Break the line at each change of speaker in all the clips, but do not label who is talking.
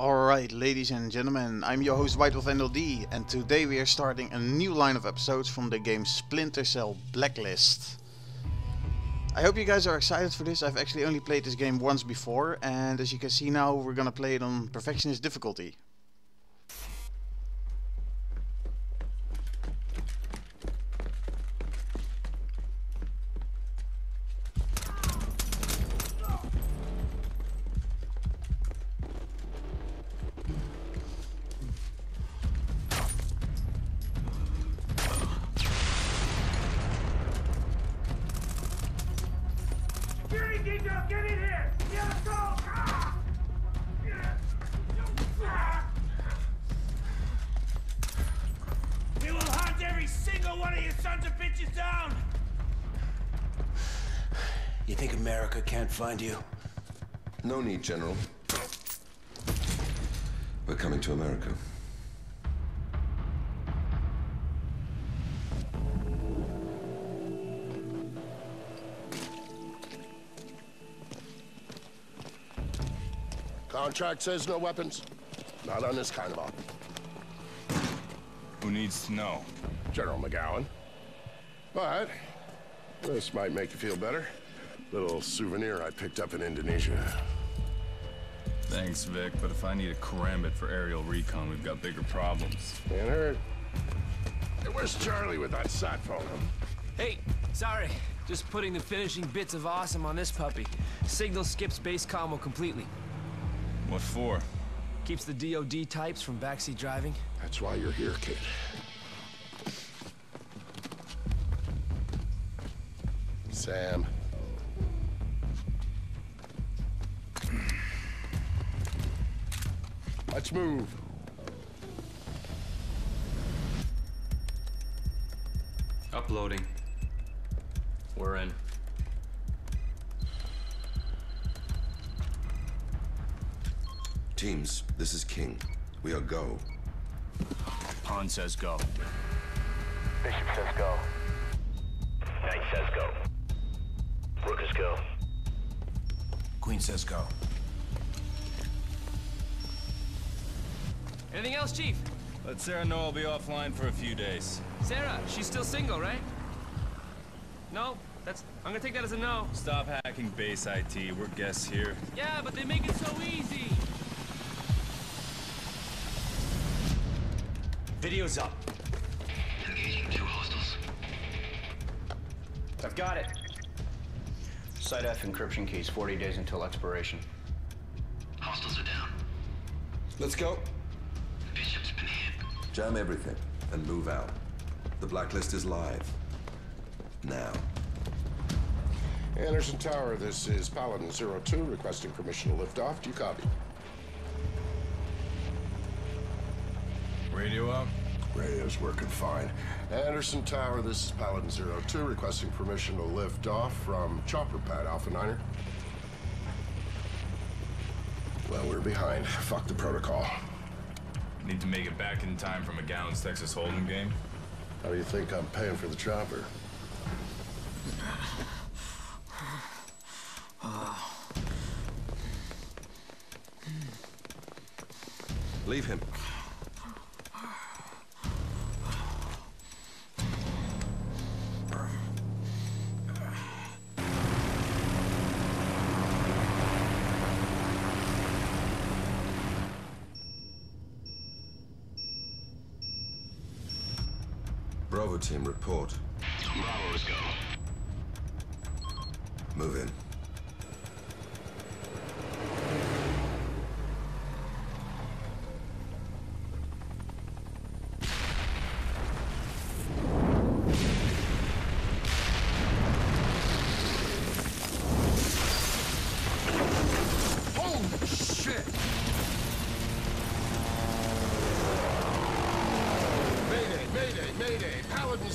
Alright, ladies and gentlemen, I'm your host White Wolf NLD, and today we are starting a new line of episodes from the game Splinter Cell Blacklist. I hope you guys are excited for this. I've actually only played this game once before, and as you can see now, we're gonna play it on Perfectionist difficulty.
You sons of bitches down!
You think America can't find you?
No need, General. We're coming to America.
Contract says no weapons. Not on this kind of op.
Who needs to know?
General McGowan. But this might make you feel better. Little souvenir I picked up in Indonesia.
Thanks, Vic, but if I need a karambit for aerial recon, we've got bigger problems.
Can't hurt. Hey, where's Charlie with that sat phone?
Hey, sorry. Just putting the finishing bits of awesome on this puppy. Signal skips base combo completely.
What for?
Keeps the DOD types from backseat driving.
That's why you're here, kid. Sam. Let's move.
Uploading. We're in.
Teams, this is King. We are go.
Pawn says go.
Bishop says go. Knight says go. Rookers go.
Queen says go. Anything else, Chief?
Let Sarah know I'll be offline for a few days.
Sarah, she's still single, right? No? That's... I'm gonna take that as a no.
Stop hacking base IT. We're guests here.
Yeah, but they make it so easy.
Video's up.
Engaging two hostiles.
I've got it. Site F encryption keys, 40 days until expiration.
Hostiles are down.
Let's go.
Bishop's been hit.
Jam everything and move out. The blacklist is live. Now.
Andersen Tower, this is Paladin 02 requesting permission to lift off. Do you copy?
Radio out?
Radio's working fine. Andersen Tower, this is Paladin Zero Two, requesting permission to lift off from Chopper Pad Alpha Niner. Well, we're behind. Fuck the protocol.
Need to make it back in time for McGowan's Texas Hold'em game?
How do you think I'm paying for the chopper?
Leave him. Team, report.
Bravos go.
Move in.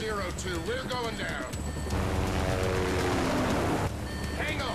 Paladin 02, we're going down. Hang on.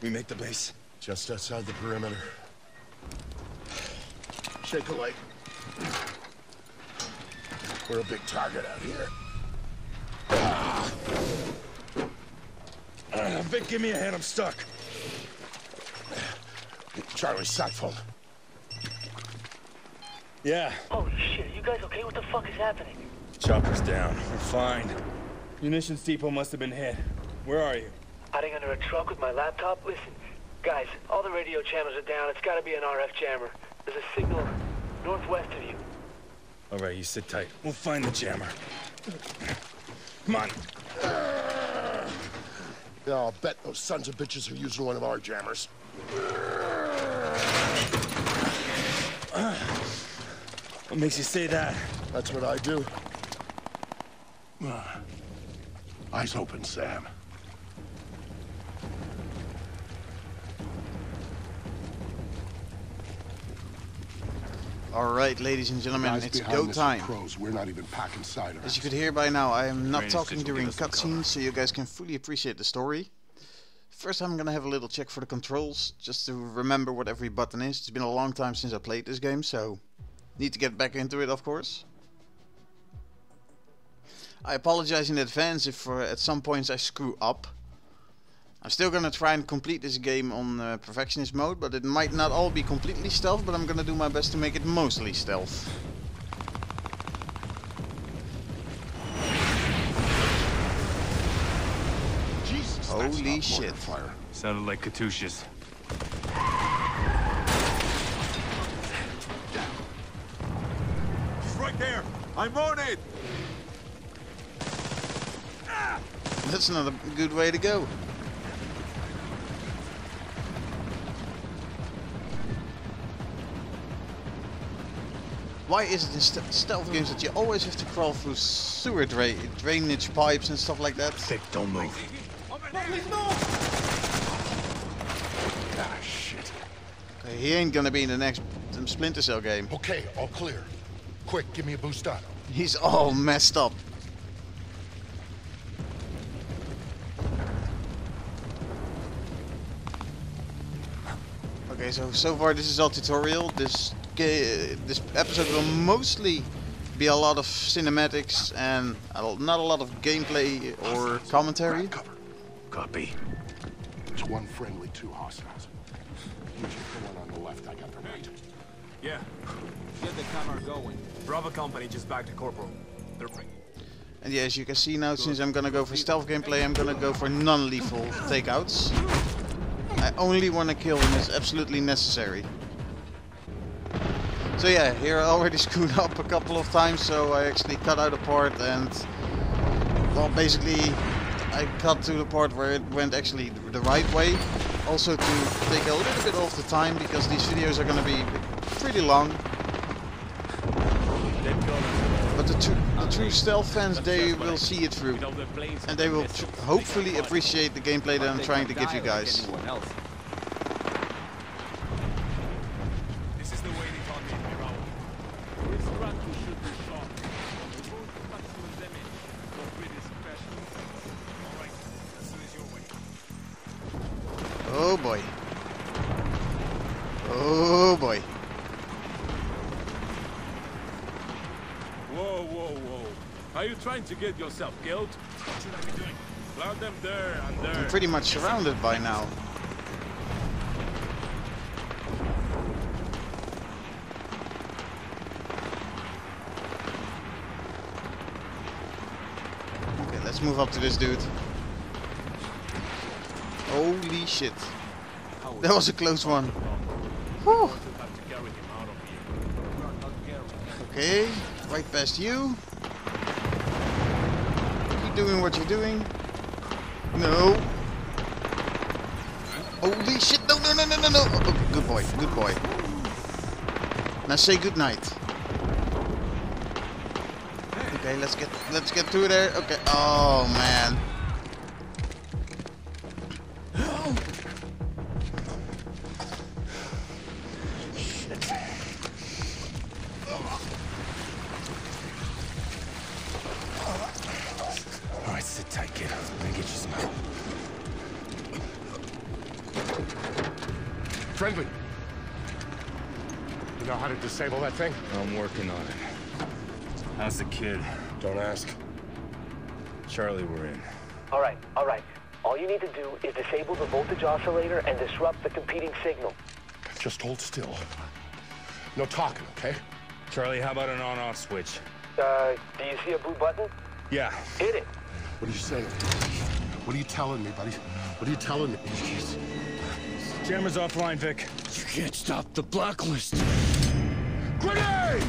We make the base.
Just outside the perimeter. Shake a light. We're a big target out here.
Uh, Vic, give me a hand. I'm stuck.
Charlie, sat phone.
Yeah.
Holy shit, you guys okay? What the fuck is happening?
Chopper's down. We're fine. Munitions depot must have been hit. Where are you?
Hiding under a truck with my laptop? Listen, guys, all the radio channels are down. It's gotta be an RF jammer. There's a signal northwest of you.
All right, you sit tight. We'll find the jammer. Come on.
Yeah, I'll bet those sons of bitches are using one of our jammers.
What makes you say that?
That's what I do. Eyes open, Sam.
Alright, ladies and gentlemen, it's
behind
go time.
Pros. We're not even packing cider.
As you could hear by now, I am not talking during
give us
cutscenes, so you guys can fully appreciate the story. First, I'm gonna have a little check for the controls, just to remember what every button is. It's been a long time since I played this game, so need to get back into it, of course. I apologize in advance if uh, at some points I screw up. I'm still gonna try and complete this game on uh, perfectionist mode, but it might not all be completely stealth, but I'm gonna do my best to make it mostly stealth.
Jesus,
Holy shit.
Fire.
Sounded like Katyusha's.
He's right there. I'm on it.
That's not a good way to go. Why is it in st stealth games that you always have to crawl through sewer dra drainage pipes and stuff like that?
Vic, don't move.
Ah, shit.
Okay, he ain't gonna be in the next um, Splinter Cell game.
Okay, all clear. Quick, give me a boost on.
He's all messed up. Okay, so so far this is all tutorial. This ga- Eh, this episode will mostly be a lot of cinematics and a l- not a lot of gameplay or commentary.
Grab cover.
Copy.
It's one friendly, two hostiles. You the one on the left. I got the right.
Yeah. Get the camera going. Bravo Company just back to Corporal. They're bringing.
And yeah, as you can see now, since I'm gonna go for stealth gameplay, I'm gonna go for non-lethal takeouts. I only want to kill when it's absolutely necessary. So yeah, here I already screwed up a couple of times, so I actually cut out a part and... Well, basically, I cut to the part where it went actually the right way. Also to take a little bit off the time, because these videos are gonna be pretty long. But the, tru the true stealth fans, they will see it through. And they will hopefully appreciate the gameplay that I'm trying to give you guys.
To get yourself killed? What should I be doing? Plant them there and there.
I'm pretty much surrounded by now. Okay, let's move up to this dude. Holy shit. That was a close one. Whew.
have to carry him out of here.
Okay, right past you. Doing what you're doing. No. Holy shit! No, no, no, no, no, no! Okay, good boy, good boy. Now say good night. Okay, let's get let's get through there. Okay. Oh man.
Friendly. You know how to disable that thing?
I'm working on it. How's the kid?
Don't ask.
Charlie, we're in.
All right, all right. All you need to do is disable the voltage oscillator and disrupt the competing signal.
Just hold still. No talking, okay?
Charlie, how about an on-off switch?
Uh, do you see a blue button?
Yeah.
Hit it.
What are you saying? What are you telling me, buddy? What are you telling me?
Jammer's offline, Vic.
You can't stop the blacklist.
Grenade!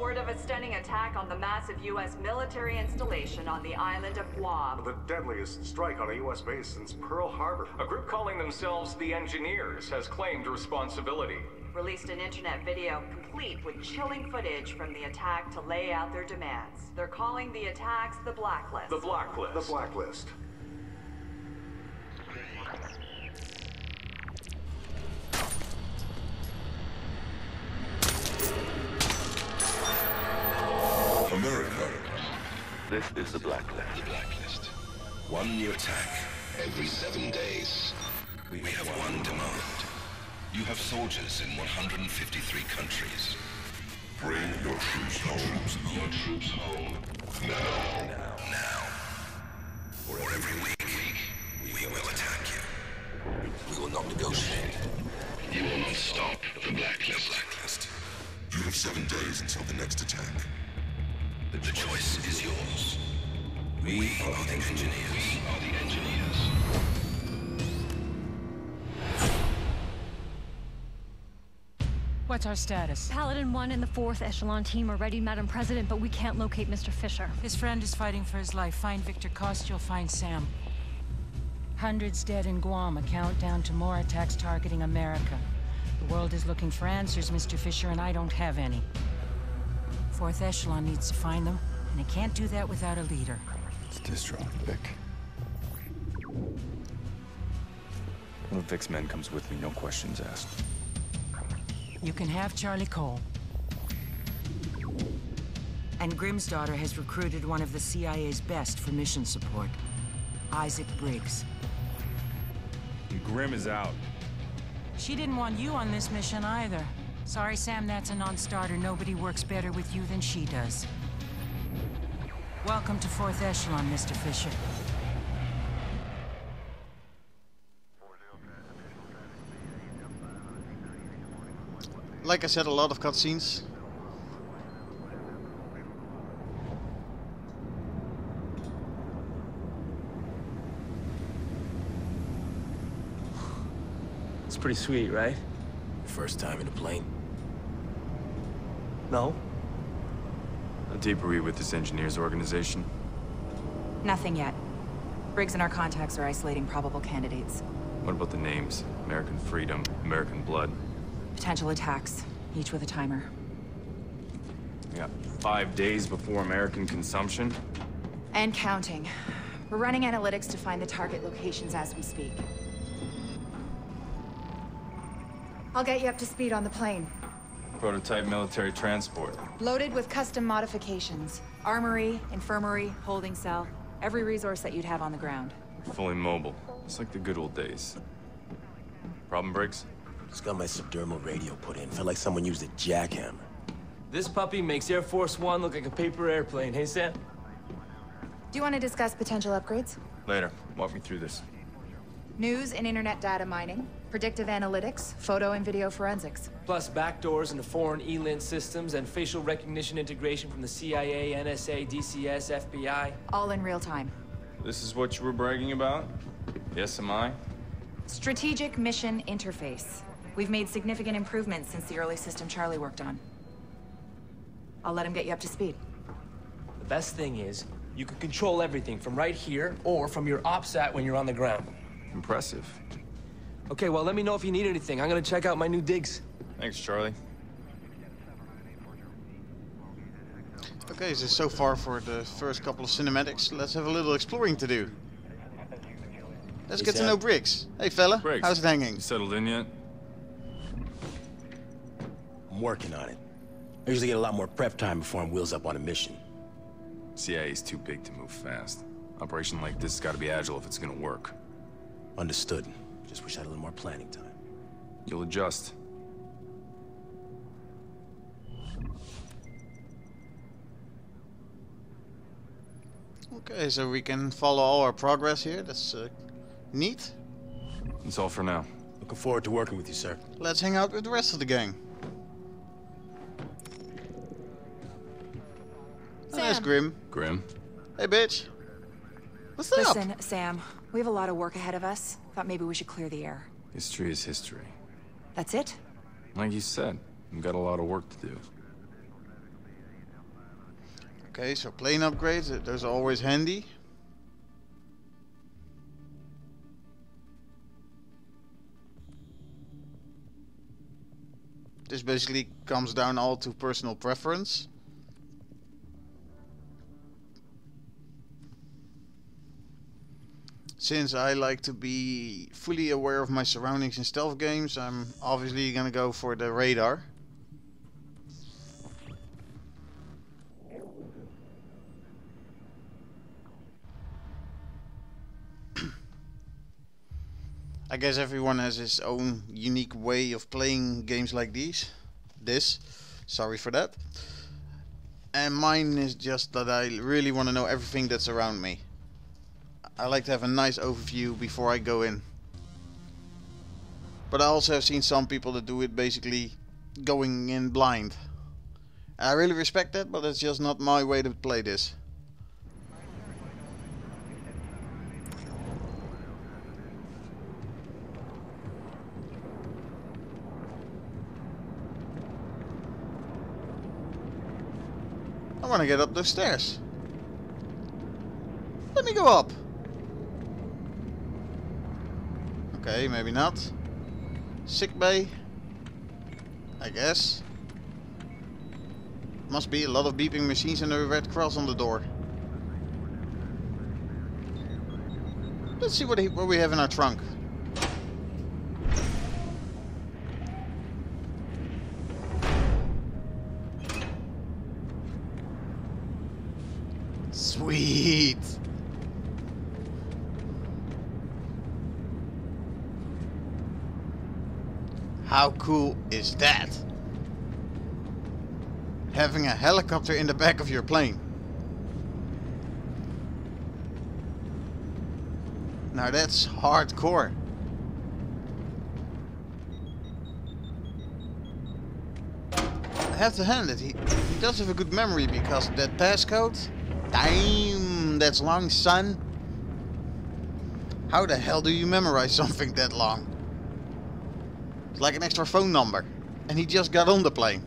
Word of a stunning attack on the massive U.S. military installation on the island of Guam.
The deadliest strike on a U.S. base since Pearl Harbor. A group calling themselves the Engineers has claimed responsibility.
Released an internet video complete with chilling footage from the attack to lay out their demands. They're calling the attacks the Blacklist.
The Blacklist.
The blacklist.
America.
This is the blacklist. The blacklist.
One new attack.
Every seven days.
We have one demand. You have soldiers in 153 countries. Bring your troops home.
Your troops home.
Now. Now. Now. Or every week, we will attack you. We will not negotiate.
You will not stop the blacklist.
The blacklist. You have seven days until the next attack. The choice is yours. We are the engineers.
We are the engineers.
What's our status?
Paladin 1 and the 4th Echelon team are ready, Madam President, but we can't locate Mr. Fisher.
His friend is fighting for his life. Find Victor Coste, you'll find Sam. Hundreds dead in Guam, a countdown to more attacks targeting America. The world is looking for answers, Mr. Fisher, and I don't have any. Fourth Echelon needs to find them, and it can't do that without a leader.
It's distro, Vic. One of Vic's men comes with me, no questions asked.
You can have Charlie Cole. And Grimsdottir has recruited one of the CIA's best for mission support. Isaac Briggs.
And Grim is out.
She didn't want you on this mission either. Sorry, Sam, that's a non-starter. Nobody works better with you than she does. Welcome to Fourth Echelon, Mr. Fisher.
Like I said, a lot of cutscenes.
It's pretty sweet, right?
First time in a plane.
No?
How deep are we with this engineers organization?
Nothing yet. Briggs and our contacts are isolating probable candidates.
What about the names? American Freedom, American Blood.
Potential attacks, each with a timer.
We got five days before American consumption.
And counting. We're running analytics to find the target locations as we speak. I'll get you up to speed on the plane.
Prototype military transport.
Loaded with custom modifications. Armory, infirmary, holding cell. Every resource that you'd have on the ground.
Fully mobile. It's like the good old days. Problem, Briggs?
Just got my subdermal radio put in. Felt like someone used a jackhammer.
This puppy makes Air Force One look like a paper airplane, hey Sam?
Do you want to discuss potential upgrades?
Later. Walk me through this.
News and internet data mining, predictive analytics, photo and video forensics.
Plus backdoors into foreign ELINT systems and facial recognition integration from the CIA, NSA, DCS, FBI.
All in real time.
This is what you were bragging about? Yes, am I?
Strategic Mission Interface. We've made significant improvements since the early system Charlie worked on. I'll let him get you up to speed.
The best thing is, you can control everything from right here or from your OPSAT when you're on the ground.
Impressive.
Okay, well, let me know if you need anything. I'm gonna check out my new digs.
Thanks, Charlie.
Okay, so so far for the first couple of cinematics. Let's have a little exploring to do. Let's
Hey,
get to
Sam.
know Briggs. Hey fella,
Briggs.
how's it hanging?
You settled in yet?
I'm working on it. I usually get a lot more prep time before I'm wheels up on a mission.
CIA's too big to move fast. Operation like this has got to be agile if it's gonna work.
Understood. Just wish I had a little more planning time.
You'll adjust.
Okay, so we can follow all our progress here. That's uh, neat.
That's all for now.
Looking forward to working with you, sir.
Let's hang out with the rest of the gang. There's Grim.
Grim?
Hey, bitch. What's up?
Listen, Sam, we have a lot of work ahead of us. Thought maybe we should clear the air.
History is history.
That's it?
Like you said, we've got a lot of work to do.
Okay, so plane upgrades, those are always handy. This basically comes down all to personal preference. Since I like to be fully aware of my surroundings in stealth games, I'm obviously gonna go for the radar. I guess everyone has his own unique way of playing games like these. This. Sorry for that. And mine is just that I really want to know everything that's around me. I like to have a nice overview before I go in. But I also have seen some people that do it basically going in blind. And I really respect that, but it's just not my way to play this. I want to get up those stairs. Let me go up. Okay, maybe not. Sick bay. I guess. Must be a lot of beeping machines and a red cross on the door. Let's see what, he, what we have in our trunk. Sweet. How cool is that? Having a helicopter in the back of your plane. Now that's hardcore. I have to hand it, he, he does have a good memory because that passcode, damn, that's long, son. How the hell do you memorize something that long? It's like an extra phone number. And he just got on the plane.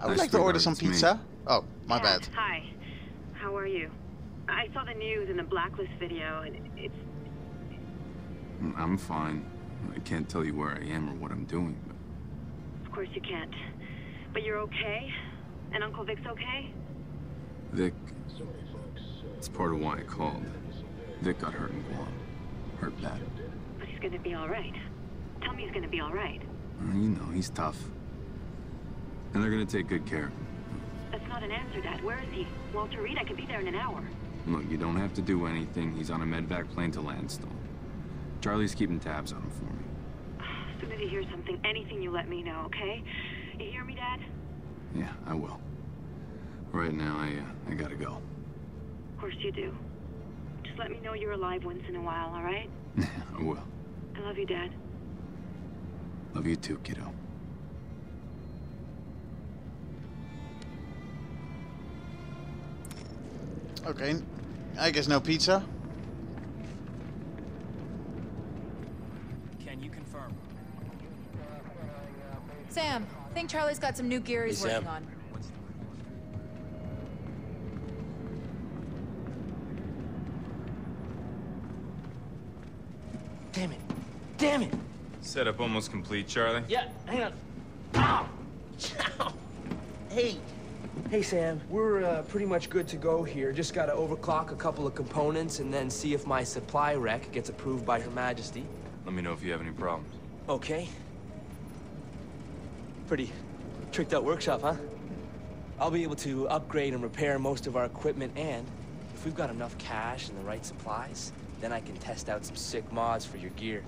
I would
Nice
like to order some
it's me.
pizza. Oh, my
Yeah,
bad.
Hi. How are you? I saw the news and the blacklist video, and it's
Mm, I'm fine. I can't tell you where I am or what I'm doing, but
of course you can't. But you're okay, and Uncle Vic's okay.
Vic... It's part of why I called. Vic got hurt in Guam. Hurt bad.
But he's gonna be all right. Tell me he's gonna be all right.
Uh, You know, he's tough. And they're gonna take good care of him.
That's not an answer, Dad. Where is he? Walter Reed. I could be there in an hour.
Look, you don't have to do anything. He's on a medevac plane to Landstuhl. Charlie's keeping tabs on him for me.
As soon as you hear something, anything, you let me know, okay? You hear me, Dad?
Yeah, I will. Right now, I, uh, I gotta go.
Of course you do. Just let me know you're alive once in a while, all right?
I will.
I love you, Dad.
Love you too, kiddo.
Okay. I guess no pizza.
Can you confirm?
Sam, I think Charlie's got some new gear he's
Hey, Sam.
working on.
Damn it. Damn it.
Setup almost complete, Charlie.
Yeah, hang on. Ow! Ow! Hey.
Hey Sam, we're uh, pretty much good to go here. Just gotta overclock a couple of components and then see if my supply rec gets approved by Her Majesty.
Let me know if you have any problems.
Okay. Pretty tricked out workshop, huh? I'll be able to upgrade and repair most of our equipment and if we've got enough cash and the right supplies, then I can test out some sick mods for your gear.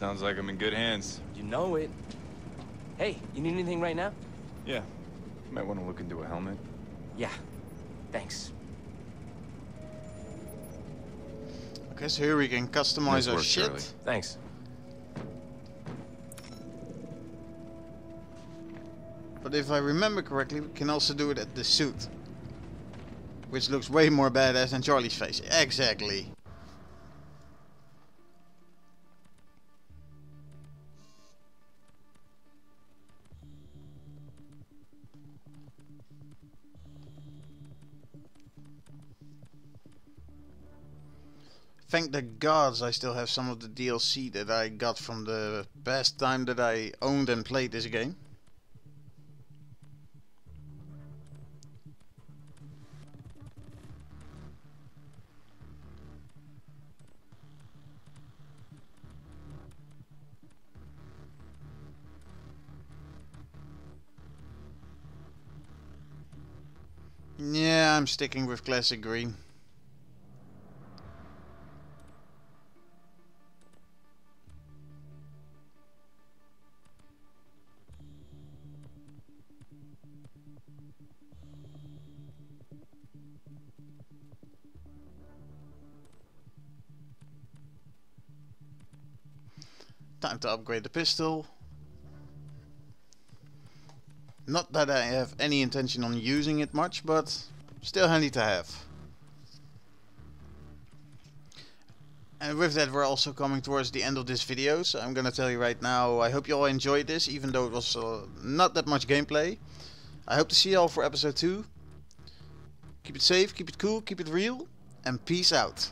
Sounds like I'm in good hands.
You know it. Hey, you need anything right now?
Yeah. You Might want to look into a helmet.
Yeah. Thanks.
Okay, so here we can customize
Nice
our
work,
shit.
Charlie.
Thanks.
But if I remember correctly, we can also do it at the suit. Which looks way more badass than Charlie's face. Exactly. Thank the gods I still have some of the DLC that I got from the past time that I owned and played this game. Yeah, I'm sticking with classic green. Time to upgrade the pistol. Not that I have any intention on using it much, but still handy to have. And with that we're also coming towards the end of this video, so I'm gonna tell you right now, I hope you all enjoyed this, even though it was uh, not that much gameplay. I hope to see you all for episode 2. Keep it safe, keep it cool, keep it real, and peace out.